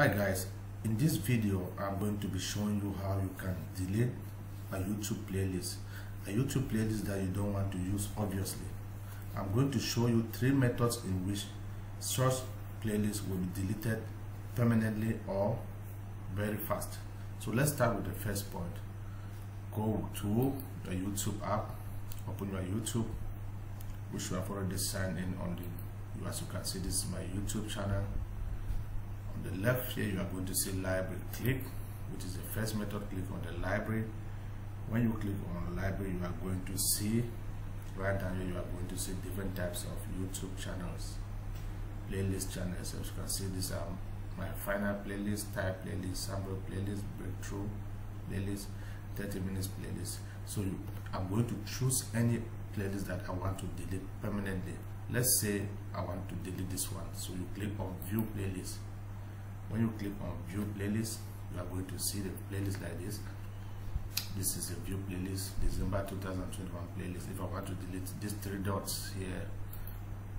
hi guys. In this video i'm going to be showing you how you can delete a youtube playlist a youtube playlist that you don't want to use obviously. I'm going to show you three methods in which such playlists will be deleted permanently or very fast. So let's start with the first point. Go to the youtube app open your youtube which you have already signed in on the as you can see this is my youtube channel the left here you are going to see library click which is the first method. Click on the library. When you click on library you are going to see right down here you are going to see different types of youtube channels playlist channels. As you can see these are my final playlist type playlist sample playlist breakthrough playlist 30 minutes playlist. So you, i'm going to choose any playlist that i want to delete permanently. Let's say i want to delete this one. So you click on view playlist when you click on view playlist you are going to see the playlist like this. This is a view playlist december 2021 playlist. If i want to delete these three dots here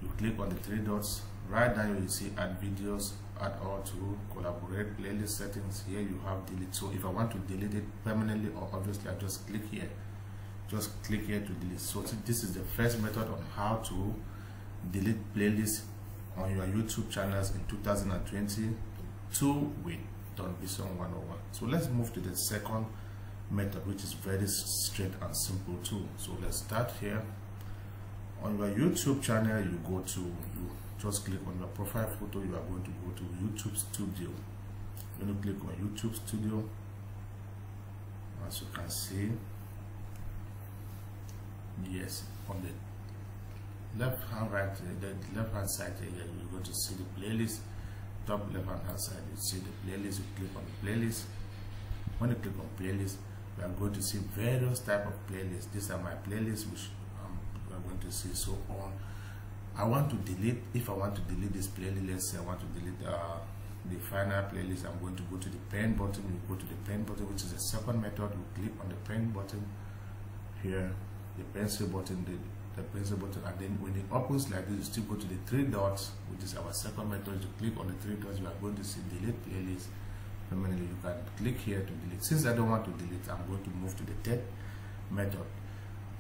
you click on the three dots. Right now you will see add videos add all to collaborate playlist settings. Here you have delete. So if i want to delete it permanently or obviously i just click here. Just click here to delete. So this is the first method on how to delete playlists on your youtube channels in 2020 two with Don Besong 101. So let's move to the second method which is very straight and simple too. So let's start here. On your YouTube channel you go to, you just click on your profile photo, you are going to go to YouTube Studio. When you click on YouTube Studio, as you can see, yes, on the left hand right, the left hand side here, you're going to see the playlist top left hand side you see the playlist you click on the playlist. When you click on playlist we are going to see various type of playlists. These are my playlists which um, we are going to see. So on I want to delete if I want to delete this playlist let's say I want to delete uh, the final playlist I'm going to go to the pen button. You go to the pen button which is the second method. You click on the pen button here the pencil button the the button and then when it opens like this you still go to the three dots which is our second method you click on the three dots you are going to see delete playlist. Permanently you can click here to delete. Since i don't want to delete i'm going to move to the third method.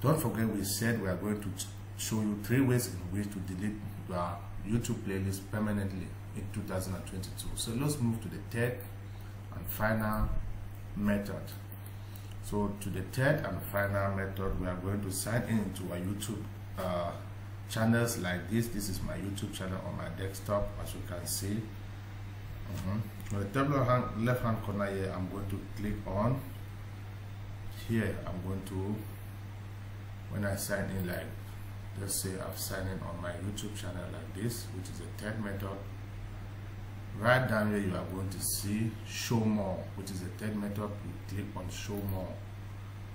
Don't forget we said we are going to show you three ways in which to delete your youtube playlist permanently in 2022 so let's move to the third and final method so to the third and final method, we are going to sign in to our YouTube uh, channels like this. This is my YouTube channel on my desktop, as you can see. Mm -hmm. On the top hand, left hand corner here, I'm going to click on. Here, I'm going to, when I sign in, like, let's say I've signed in on my YouTube channel like this, which is the third method right down here you are going to see show more which is the third method. You click on show more.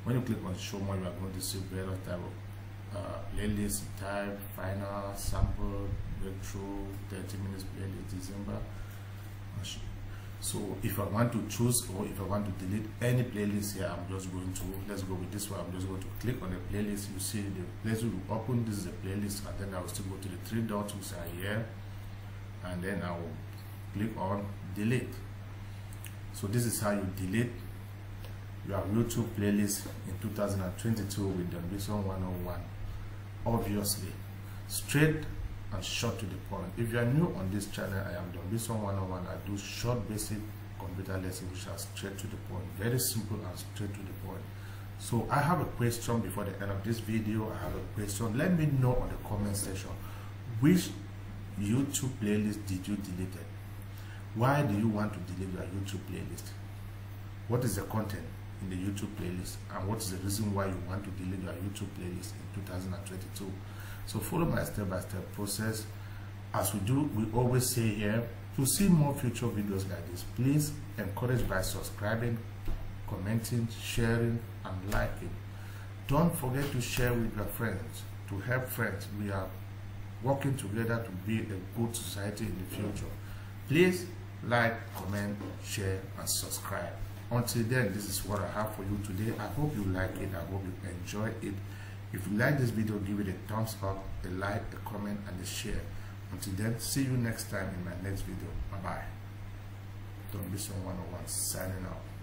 When you click on show more you are going to see various type of uh, playlist type final sample breakthrough 30 minutes playlist december. So if i want to choose or if i want to delete any playlist here i'm just going to let's go with this one. I'm just going to click on the playlist. You see the playlist will open. This is the playlist. And then i will still go to the three dots which are here. And then i will click on delete. So this is how you delete your youtube playlist in 2022 with the Besong 101 obviously straight and short to the point. If you are new on this channel i am Don Besong 101 i do short basic computer lessons which are straight to the point. Very simple and straight to the point. So i have a question before the end of this video. I have a question. Let me know on the comment section. Which youtube playlist did you delete why do you want to delete your YouTube playlist? What is the content in the YouTube playlist and what is the reason why you want to delete your YouTube playlist in 2022? So follow my step-by-step -step process. As we do, we always say here, to see more future videos like this, please encourage by subscribing, commenting, sharing, and liking. Don't forget to share with your friends, to help friends. We are working together to build a good society in the future. Please like comment share and subscribe. Until then this is what i have for you today. I hope you like it. I hope you enjoy it. If you like this video give it a thumbs up a like a comment and a share. Until then see you next time in my next video. Bye bye don't miss Mission 101 signing out.